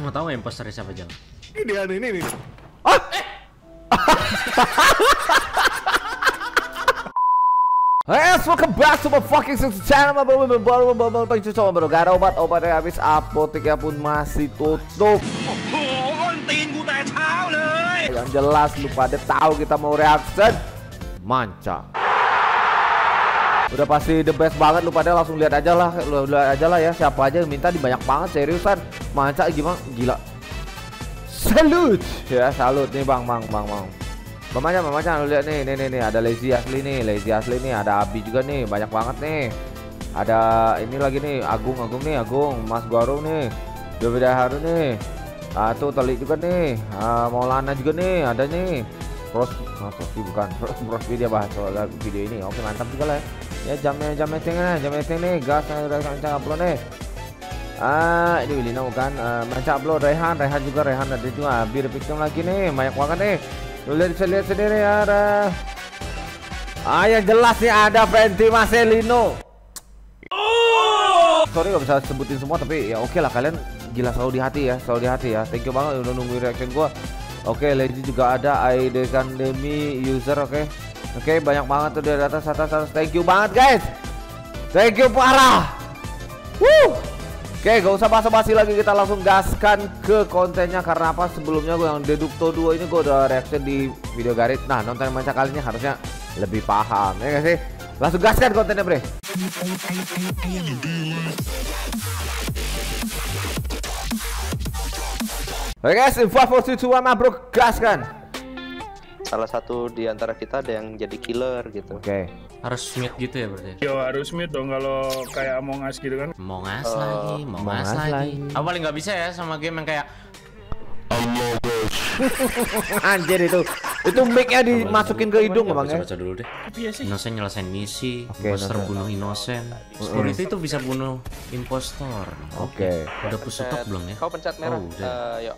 mau tahu nggak imposternya siapa jauh? Ini nih, ini nih. Hey, welcome back to my fucking sister channel Baru baru baru baru baru baru coba baru Gak ada obat obatnya habis apoteknya pun masih tutup. Yang jelas lu pada tahu kita mau reaction manca. Udah pasti the best banget lu pada langsung lihat aja lah, lu lihat aja lah ya siapa aja yang minta di banyak banget seriusan. Manca gimana? Gila. Salut ya salut nih bang bang bang bang. Mamanya, mamanya lu lihat nih, nih, nih, nih, ada lazy asli nih, lazy asli nih, ada Abi juga nih, banyak banget nih. Ada ini lagi nih, Agung, Agung nih, Agung, Mas Guarung nih, Bebeda Haru nih. Ah tuh Telik juga nih, ah, Maulana juga nih, ada nih. Pros, Prospi bukan, Prospi dia bahas soal video ini. Oke mantap juga lah ya. Ya jamnya jam meeting nih, jam meeting nih, gas udah kencang upload nih. Ah, ini Wilina bukan, uh, mencak upload Rehan, Rehan juga, Rehan ada juga. Bir Pictung lagi nih, banyak banget nih. Lu lihat bisa lihat sendiri ya ada. Ah yang jelas nih ada Fenty Marcelino. Sorry gak bisa sebutin semua tapi ya oke lah kalian gila selalu di hati ya, selalu di hati ya. Thank you banget udah nungguin reaction gua. Oke, Lady juga ada ID Kandemi user oke. Oke, banyak banget tuh di atas atas atas. Thank you banget guys. Thank you parah. Woo! Oke, gak usah basa-basi lagi kita langsung gaskan ke kontennya karena apa? Sebelumnya gue yang Dedukto 2 ini gue udah reaction di video garit. Nah, nonton manca kali ini harusnya lebih paham, ya gak sih? Langsung gaskan kontennya, Bre. Oke guys, in 5, 4, 2, 1, bro, gaskan. Salah satu di antara kita ada yang jadi killer gitu. Oke. Harus mute gitu ya berarti? Yo harus mute dong kalau kayak Among Us gitu kan. Mau ngas lagi, mau Among ngas Us lagi. lagi. Aku paling nggak bisa ya sama game yang kayak Anjir itu. Itu mic-nya dimasukin ke hidung Coba Bang ya. baca dulu deh. Inosen nyelesain misi, Oke, imposter Innocent. bunuh inosen. Security itu bisa bunuh impostor. Oke. Udah push stop belum ya? Kau pencet merah. Oh, udah. Eh, yuk.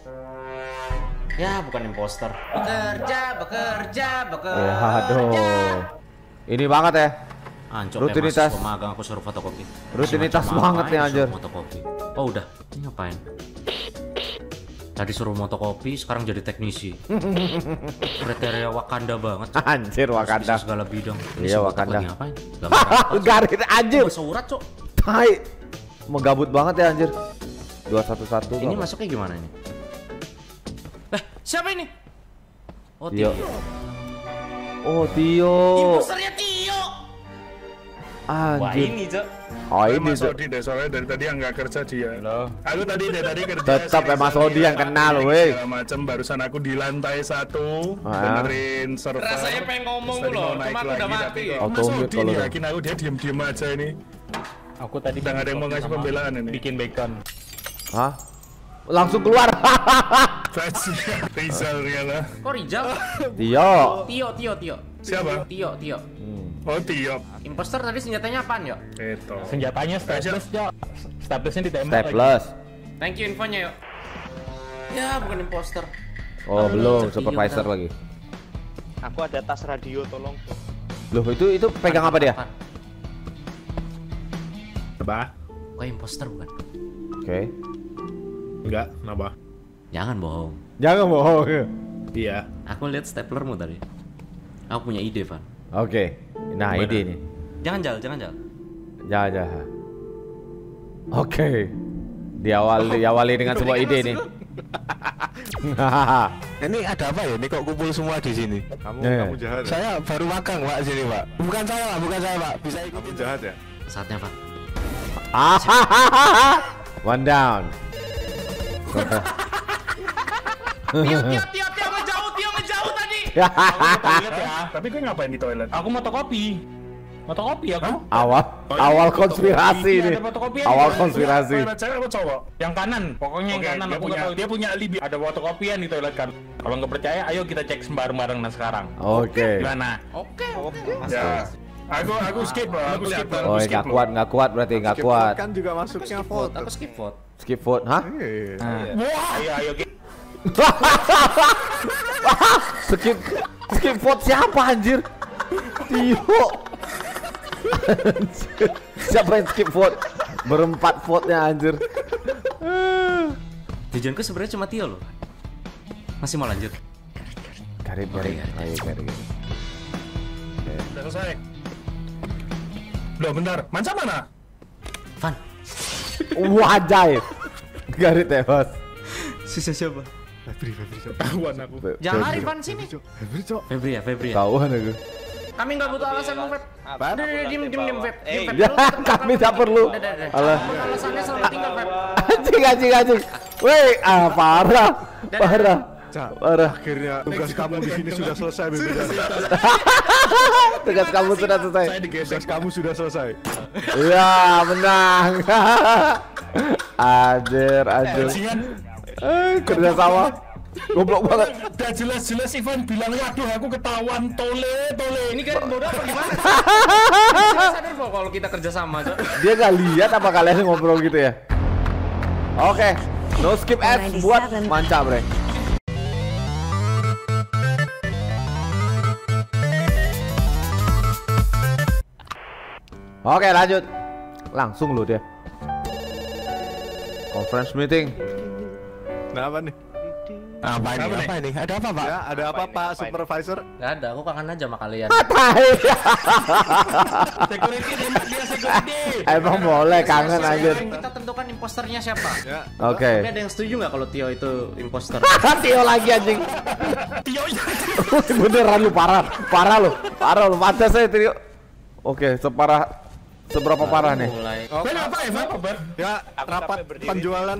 Ya bukan imposter. Bekerja, bekerja, bekerja. Ya, aduh. Ini banget ya. Ancok Rutinitas. Rutinitas magang aku suruh fotokopi Rutinitas banget nih, ya anjir. fotokopi Oh udah, ini ngapain? Tadi suruh fotokopi, sekarang jadi teknisi Kriteria Wakanda banget Cok. Anjir Bisa Wakanda. segala bidang Ini Iya, si botak Wakanda. ngapain? Garit anjir. Bahasa urat cok Tai. Mau gabut banget ya anjir. 211 Ini apa? masuknya gimana ini? Siapa ini? Oh, Tio. Tio Oh, Tio. Imposternya Tio Wah Anjir. ini cok Oh, ini Mas tuh. Odi deh soalnya dari tadi yang nggak kerja dia. Aku tadi dari tadi kerja. Tetap sini, Mas sini, Odi yang kenal, weh. segala Macam barusan aku di lantai satu Ah. benerin server. Rasanya pengen ngomong loh, cuma aku udah mati. Mas mute Odi kalau nih yakin aku dia diem-diem aja ini. Aku tadi Udah nggak ada yang mau ngasih pembelaan ini. bikin bacon. Hah? Langsung keluar. Rizal ternyata. Kok Rijal? Tio. Tio, Tio, Tio Siapa? Tio, Tio Oh Tio. Imposter tadi senjatanya apaan ya? Itu. Senjatanya staples, Cok. Staplesnya ditembak lagi. Staples. Thank you infonya yuk. Ya bukan imposter. Oh, Halo, belum supervisor lagi. Aku ada tas radio tolong. Loh, itu itu pegang apa dia? Apa? Kok imposter bukan? Oke. Enggak, kenapa? Jangan bohong. Jangan bohong. Iya. Aku lihat staplermu tadi. Aku punya ide, Van. Oke. Nah, Gimana? ide nih. Jangan jal, jangan jal. Ya, ya. Oke. Diawali diawali dengan sebuah ide nih. Ini ada apa ya? Ini kok kumpul semua di sini? Kamu ya. kamu jahat ya? Saya baru magang pak sini pak. Bukan saya pak, bukan saya pak. Bisa Kamu ikutin. jahat ya? Saatnya, Van. One down. Tio, Tio, Tio, Tio ngejauh, Tio ngejauh tadi. Toilet ya. Tapi gue ngapain di toilet? Aku fotokopi. Fotokopi aku. awal awal konspirasi Iya, nih. ada fotokopian Awal di toilet. konspirasi. Toilet cewek apa cowok? Yang kanan, pokoknya yang Oke, kanan dia aku punya tahu. dia punya alibi. Ada fotokopian di toilet kan. Kalau nggak percaya, ayo kita cek bareng-bareng nah sekarang. Oke. Gimana? Oke, Ya. Aku aku skip, Bro. aku skip. Bro. Oh, Aku skip, nggak kuat, nggak kuat berarti nggak Skip kuat. kan juga masuknya vote. Aku skip vote. Skip vote, hah? Iya. Wah, ayo ayo skip skip vote siapa anjir? Tio. Anjir. Siapa yang skip vote? Berempat vote-nya anjir. Tujuanku sebenarnya cuma Tio loh. Masih mau lanjut? Garit, garit. Ayo, garit, garit. Udah selesai. Loh bentar, Manca mana? Van, Wajay. Garit tewas. sisa siapa? Tahuan aku. Jangan lari Van sini. Febri cok. Febri ya, Febri ya. Tahuan aku. Kami nggak butuh alasan mau Feb. Udah, udah, udah, diem, diem, diem, Feb. Ya, tetap kami tak perlu. Alah. Apa pun Alasannya selalu tinggal Feb. Anjing, anjing, anjing. Weh, ah parah. Parah. Cak, Parah. akhirnya tugas kamu di sini sudah selesai, Bebe. Tugas kamu sudah selesai. Tugas kamu sudah selesai. Iya, menang. Ajar, ajar. Eh, kerja sama. Goblok banget. Udah jelas-jelas Ivan bilang waduh aku ketahuan tole tole. Ini kan bodoh apa gimana? Sadar bahwa kalau kita kerja sama, Cok. Dia nggak lihat apa kalian ngobrol gitu ya? Oke, no skip ads buat manca, bre. Oke, lanjut. Langsung lo dia. Conference meeting. Nah, apa nih? Apa ini? Apa ini? Ada apa, Pak? Ya, ada apa, Pak Supervisor? Gak ada, aku kangen aja sama kalian. Tai. Security dia security. Emang boleh kangen anjir. Sekarang kita tentukan imposternya siapa. Ya. Oke. Tapi ada yang setuju nggak kalau Tio itu imposter? Tio lagi anjing. Tio ya. Beneran lu parah, parah lu, parah lu. Mata saya Tio. Oke, separah seberapa parah nih? Mulai. Ben apa Evan? Ya, rapat penjualan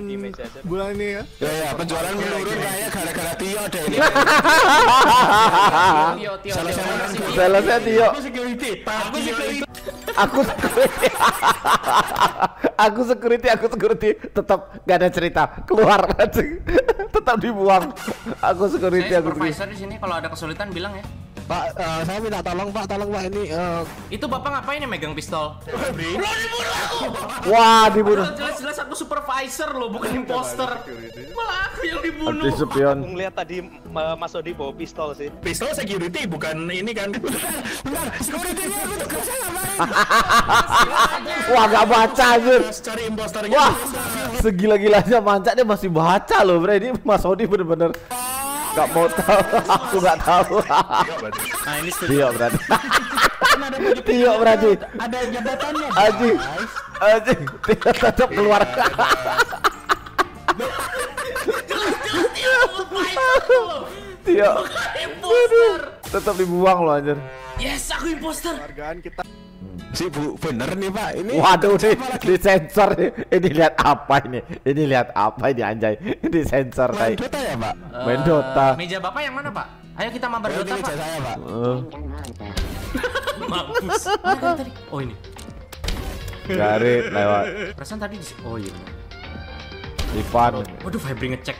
bulan ini ya. Ya, ya, penjualan menurun kayak gara-gara Tio deh ini. Tio, Tio, Tio. Tio. Selesai Tio. Aku security. Aku security. Aku security. aku security, aku security. Tetap gak ada cerita. Keluar. Tetap dibuang. Aku security, Saya aku security. supervisor di sini kalau ada kesulitan bilang ya. Pak, eh, saya minta tolong, Pak, tolong Pak ini eh, Itu bapak ngapain ya megang pistol? Wah, dibunuh. Jelas-jelas aku supervisor loh, bukan imposter. Malah aku yang dibunuh. Anti spion. Aku ngeliat tadi uh, Mas Odi bawa pistol sih. Pistol security bukan ini kan. Wah, gak baca anjir. Cari imposternya. Wah, segila-gilanya manca dia masih baca loh, bre. Ini Mas Odi bener-bener gak mau tahu. Aku gak tahu. Nah ini. Tio berarti. Tio berarti. ada jabatannya. Anjing. Anjing. Tio tetap keluar. Tio. Imposter. Tetap dibuang loh anjir. Yes, aku imposter. Hargaan kita. Si Bu, bener nih, Pak. Ini Waduh nih, disensor nih. Ini lihat apa ini? Ini lihat apa ini anjay? Ini sensor main tai. Dota ya, Pak? Main Dota. Eh, Meja bapak yang mana pak? Ayo kita mabar Ini Dota meja pak. saya, Pak. Eh, Mampus. Oh ini. Garit lewat. Perasaan tadi di Oh iya. Ivan. Waduh, Febri ngecek.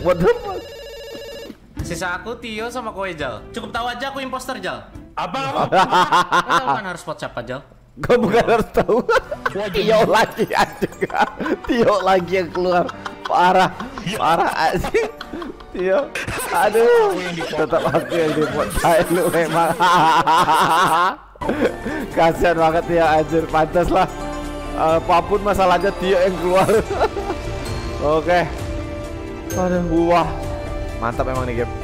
What the fuck? Sisa aku Tio sama kowe Jal. Cukup tahu aja aku imposter Jal. Apa? Kau tahu kan harus spot siapa Jal? Gue bukan harus tahu. Tio lagi anjing. Tio lagi yang keluar. Parah. Parah anjing. Tio. Aduh. Tetap aku yang dipot. Tai lu memang. Kasihan banget ya anjir. Pantas lah. Apa pun masalahnya Tio yang keluar. Oke. Aduh, wah. Mantap emang nih game.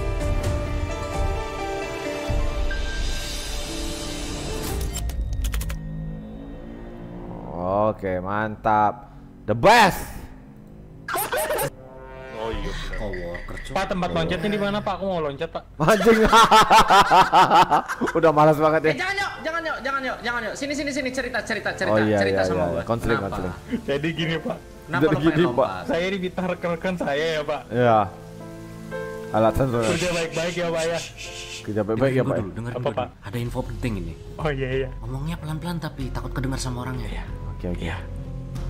Oke, mantap. The best. Oh, worker cuy. Pak, tempat loncatnya di mana, Pak? Aku mau loncat, Pak. Anjing. Udah malas banget ya. Eh, jangan yuk, jangan yuk, jangan yuk, jangan yuk. Sini sini sini cerita cerita cerita Oh iya cerita iya sama iya. gua. Konseling. Jadi gini, Pak. Kenapa Jadi gini, Pak. Saya diminta rekan-rekan saya ya, Pak. Iya. Alasan tuh. Kerja baik-baik ya, Pak ya. Kerja baik-baik ya, Pak. gua dulu, dengerin Apa. Pak? Ada info penting ini. Oh iya iya. Ngomongnya pelan-pelan tapi takut kedengar sama orangnya ya. Oke, oke.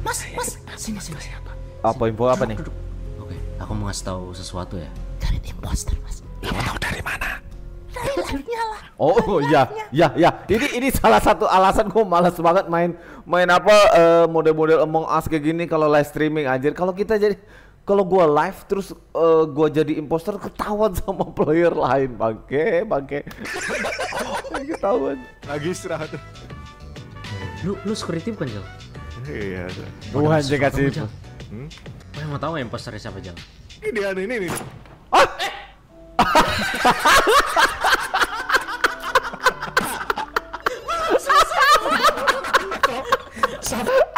Mas, mas, sini sini siapa? Apa info apa nih? Duduk. Oke, aku mau ngasih tahu sesuatu ya. Dari imposter, Mas. Oh iya, ya ya. Ini ini salah satu alasan gue malas banget main main apa eh, model-model Among Us kayak gini kalau live streaming anjir. Kalau kita jadi kalau gua live terus eh, gua jadi imposter ketahuan sama player lain bangke bangke ketahuan Lagi istirahat. Lu lu security bukan, Jal? Iya. Tuhan kasih Kamu, Jal. Gue mau tahu imposternya siapa jam. Ini dia ini nih.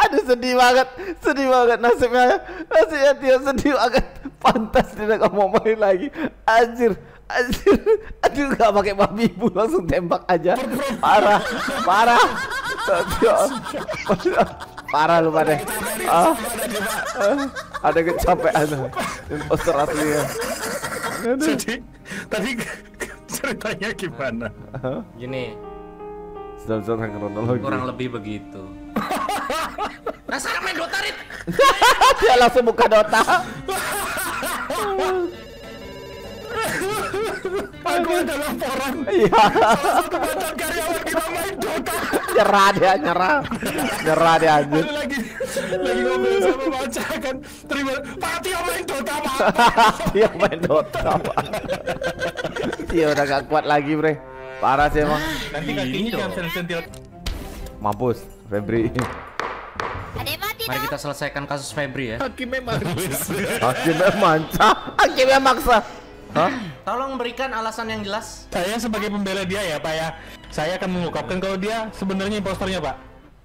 Aduh sedih banget, sedih banget nasibnya. Nasibnya dia sedih banget. Pantas dia nggak mau main lagi. Anjir, anjir. Aduh nggak pakai babi ibu langsung tembak aja. Parah, parah. Tio, parah lu pada. Ah, ah, ada kecapean. Imposter aslinya. Aduh. Jadi tadi ceritanya gimana? Gini, Sudah sudah kronologi. kurang lebih begitu. nah sekarang main Dota Rit. dia langsung buka Dota. Aku ada laporan. Iya. satu mantan karyawan kita main Dota. nyerah dia nyerah. Nyerah dia anjir Aku lagi. Lagi ngobrol sama baca kan. Terima Pak Tio main Dota Pak. dia main Dota Pak. dia udah gak kuat lagi bre. Parah sih emang. Nanti kakinya jangan sentil. Mampus Febri. Mari kita selesaikan kasus Febri ya. Hakim memang. hakimnya manca. Hakimnya maksa Hah? Tolong berikan alasan yang jelas. Saya sebagai pembela dia ya Pak ya. Saya akan mengungkapkan kalau dia sebenarnya impostornya Pak.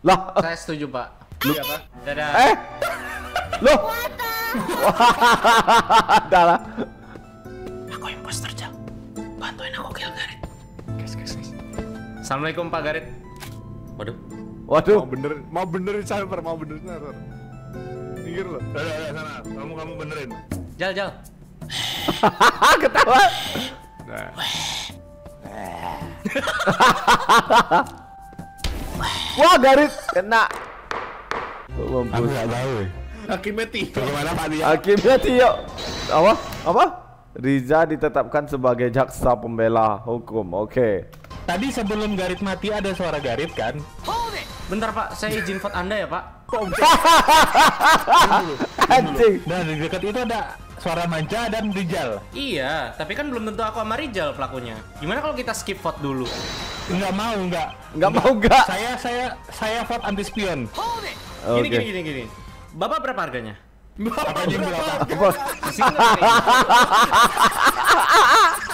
lah Saya setuju Pak. Iya Pak. Dadah. eh loh Dah lah Aku imposter Jal. Bantuin aku kill Garit. Guys, guys, guys. Assalamualaikum Pak Garit. Waduh. waduh Mau bener mau benerin server mau benerin server. Minggir lo. Udah udah sana. Kamu kamu benerin. Jal, Jal. ketawa Nah. wah garis kena Aku nggak tahu. ya. Hakimnya Tio. Bagaimana Pak Tio? Hakimnya Tio. Apa? Apa? Riza ditetapkan sebagai jaksa pembela hukum. Oke. Tadi sebelum Garit mati ada suara Garit kan? Bentar Pak, saya izin vote Anda ya Pak. Anjing. Nah di dekat itu ada suara Manja dan Rijal. Iya, tapi kan belum tentu aku sama Rijal pelakunya. Gimana kalau kita skip vote dulu? Enggak mau enggak. Nggak mau nggak? Saya saya saya vote anti spion. Gini, Oke. gini, gini, gini. Bapak berapa harganya? Yang berapa? Bos.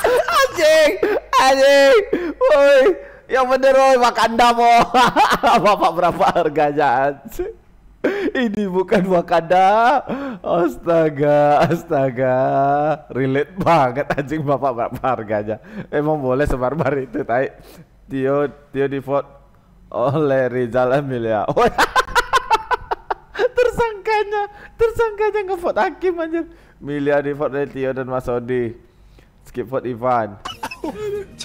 Anjing, anjing. Woi, yang bener woi Wakanda mo. Bapak berapa harganya anjing? Ini bukan Wakanda. Astaga, astaga. Relate banget anjing Bapak berapa harganya. Emang boleh sebarbar itu, tai. Tio, Tio di vote oleh Rizal Emilia. Oh, tersangkanya, tersangkanya ngevote hakim anjir. Milia di vote oleh Tio dan Mas Odi. Skip vote Ivan.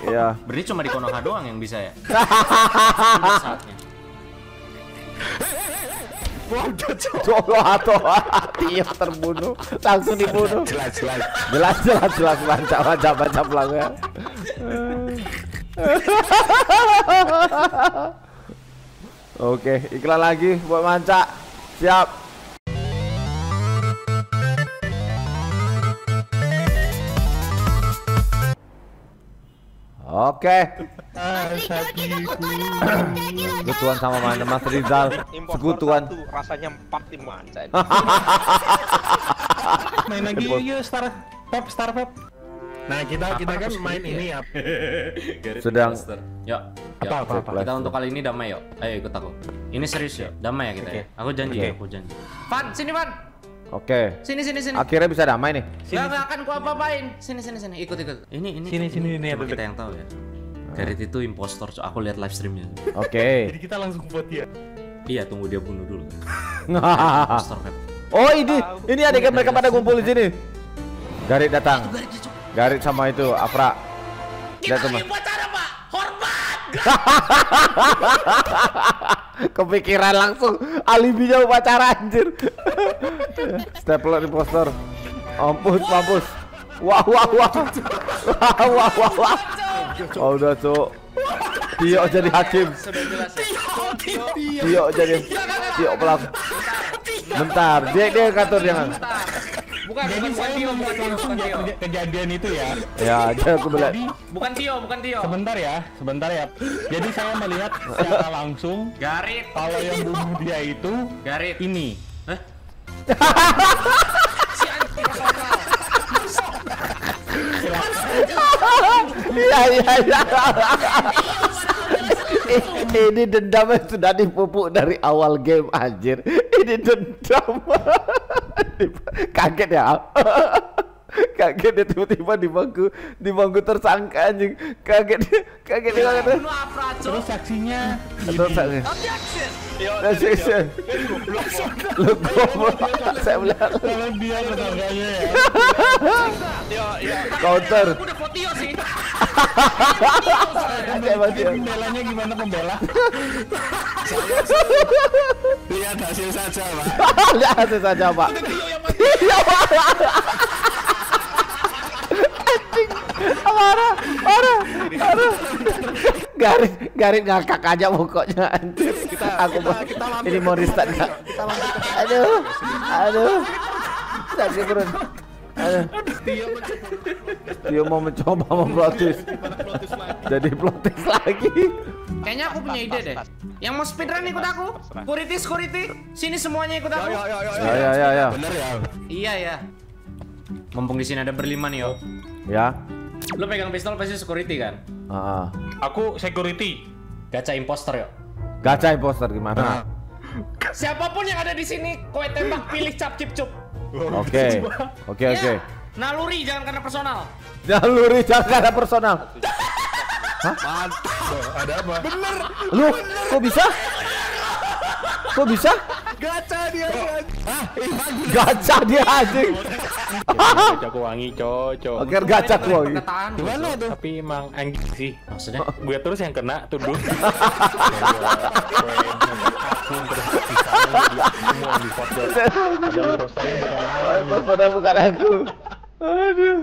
Iya. Berarti cuma di Konoha doang yang bisa ya? Saatnya. Colo atau Tio terbunuh, langsung dibunuh. Jelas jelas. Jelas jelas jelas baca baca baca pelakunya. Oke, iklan lagi buat manca. Siap. Oke, sekutuan sama mana Mas Rizal. Sekutuan. rasanya empat lima anjay. Main lagi yuk Star Pep Star Pep. Nah kita kita kan main ini ya. Sedang Yuk, yuk. Apa, apa, apa? Kita untuk kali ini damai yuk. Ayo ikut aku. Ini serius yuk. Damai ya kita ya. Aku janji, aku janji. Pan, sini Pan. Oke. Sini, sini, sini. Akhirnya bisa damai nih. Gak, gak akan ku apa-apain. Sini, sini, sini. Ikut, ikut. Ini, ini. Sini, sini, ini Cuma ada kita yang tahu ya. Garit itu impostor. so Aku lihat live streamnya. Oke. Jadi kita langsung vote ya. iya, tunggu dia bunuh dulu. Impostor Pep. oh ini, ini adegan mereka pada kumpul di sini. Garit datang. Garit sama itu Afra. Lihat tuh, Mas. upacara Pak. Hormat. Kepikiran langsung alibinya upacara anjir. Stapler impostor. Mampus, mampus. Wah, wah, wah. Wah, wah, wah, wah. Oh, udah, Cuk. Tio jadi hakim. Tio jadi Tio pelaku. Bentar, dia dia ngatur jangan. Bukan, Jadi bukan, saya membuat langsung kejadian itu ya. Ya, dia aku bilang. Jadi Bukan Tio, bukan Tio. sebentar ya, sebentar ya. Jadi saya melihat secara langsung Garit. kalau yang bunuh dia itu Garit. ini. Iya iya iya. Ini dendam yang sudah dipupuk dari awal game anjir. Ini dendam. Kaget ya. Kaget dia tiba-tiba di bangku di bangku tersangka anjing. Kaget kaget dia banget. Terus saksinya Terus saya. Objection. Lu goblok. Saya melihat kalau dia tetangganya ya. counter. Udah Fotio sih. Kayak mati. Pembelanya gimana pembela? Lihat hasil saja pak. Lihat itu saja, Pak. Marah, marah, marah. Garis, garis ngakak aja pokoknya anjir. Aku mau, ini mau restart nggak? Aduh, aduh. Sakit perut. Aduh. Dia mau mencoba memprotes. Jadi protes lagi. Kayaknya aku punya ide deh. Yang mau speedrun ikut aku? Security, security. Sini semuanya ikut aku. Ya, ya, ya, ya. Bener ya. Iya ya. Mumpung di sini ada berlima nih yo. Ya. Lu pegang pistol pasti security kan? Ah. Aku security. Gacha imposter yo. Gacha imposter gimana? Siapa pun yang ada di sini, kowe tembak pilih cap cip cup. Oke, oke, oke. Ya, Naluri jangan karena personal. Jaluri jangan ada personal. Ada apa? Lu kok bisa? Kok bisa? Gacha dia. Gacha dia anjing. Jago wangi cocok. Oke, gua. Perkataan. Gimana tuh? Tapi emang anjing sih. Maksudnya? Gue terus yang kena tuh dulu. Bukan aku. Aduh.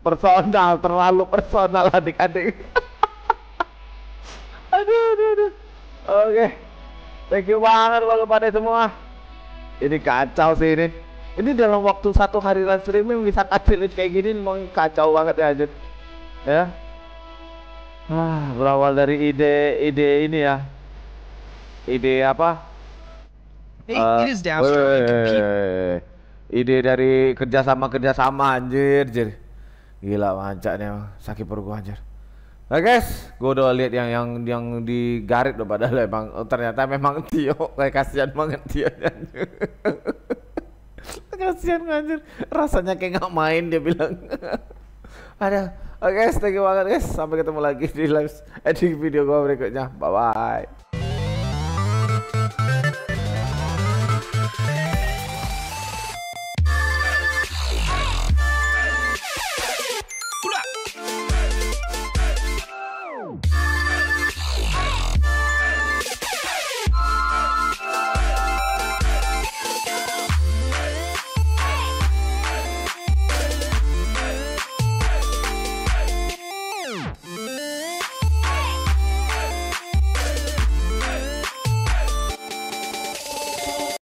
Personal, terlalu personal adik-adik. aduh, aduh, aduh. Oke. Thank you banget buat kepada semua. Ini kacau sih ini. Ini dalam waktu satu hari live streaming bisa kacau kayak gini memang kacau banget ya Jun. Ya. Ah, berawal dari ide ide ini ya. Ide apa? Eh, it is down. wait, wait, wait, wait, wait. Ide dari kerjasama kerjasama anjir, anjir. Gila mancaknya emang. sakit perut gua anjir. Nah guys, gua udah lihat yang yang yang di garit udah padahal emang oh, ternyata memang Tio kayak kasihan banget Tio anjir. kasihan anjir. Rasanya kayak nggak main dia bilang. Ada. Oke guys, thank you banget guys. Sampai ketemu lagi di live eh, di video gua berikutnya. Bye bye.